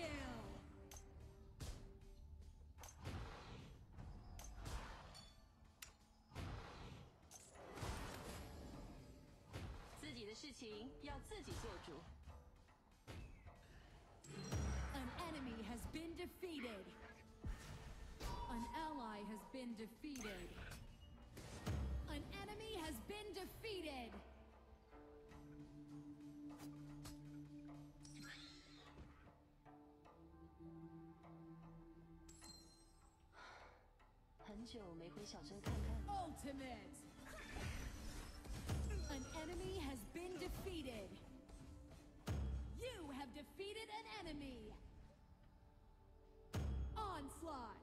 kill! An enemy has been defeated. An ally has been defeated. An enemy has been defeated. 很久没回小镇看看了。 Ultimate. An enemy has been defeated. You have defeated an enemy. Onslaught.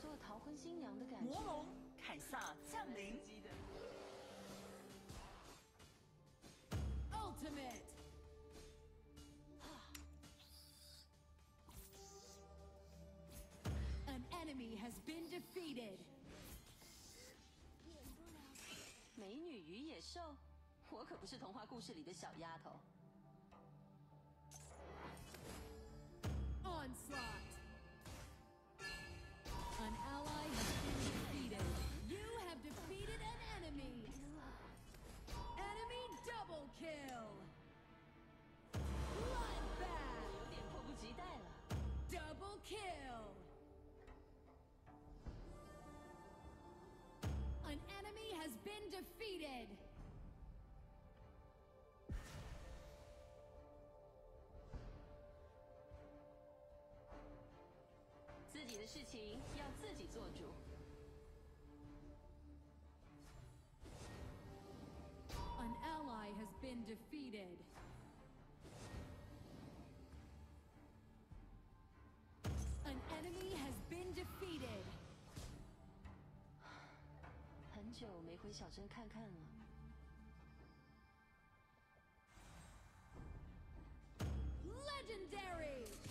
做逃婚新娘的感觉。魔龙凯撒降临， Ultimate. 兽，我可不是童话故事里的小丫头。 Onslaught. An ally has been defeated. You have defeated an enemy. Enemy double kill. Bloodbath. 有点迫不及待了。 Double kill. An enemy has been defeated. 的事情要自己做主。 An ally has been defeated. An enemy has been defeated. 很久没回小镇看看了。 Legendary!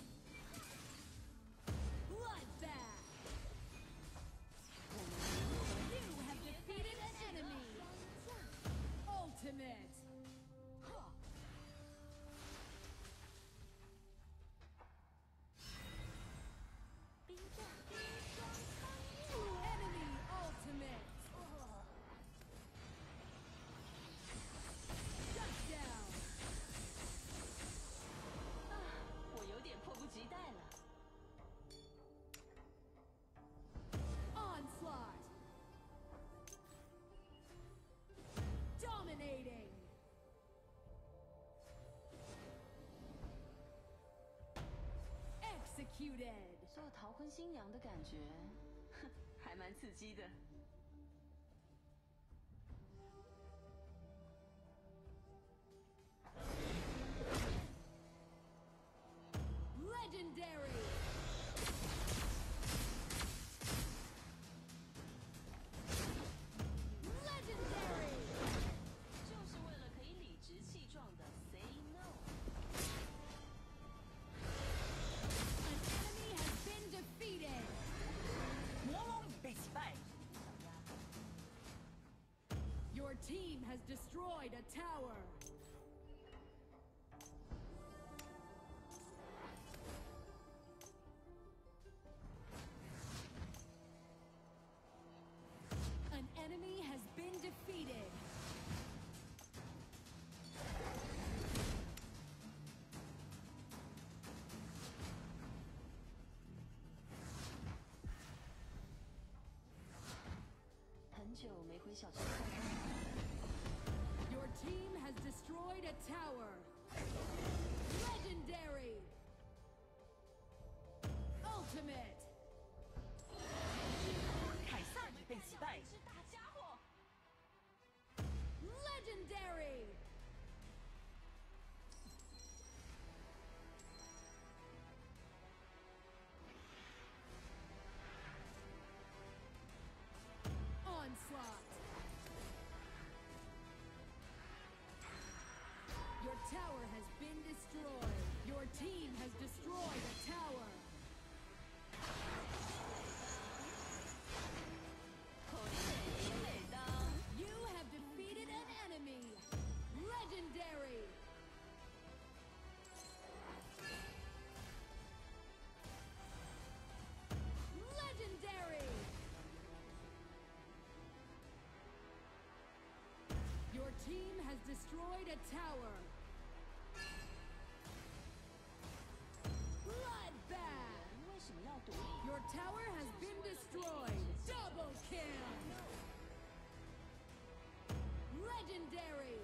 做逃婚新娘的感觉，哼，还蛮刺激的。Team has destroyed a tower! An enemy has been defeated! “很久 team has destroyed a tower! Legendary! Your team has destroyed a tower. You have defeated an enemy. Legendary. Legendary. Your team has destroyed a tower. legendary.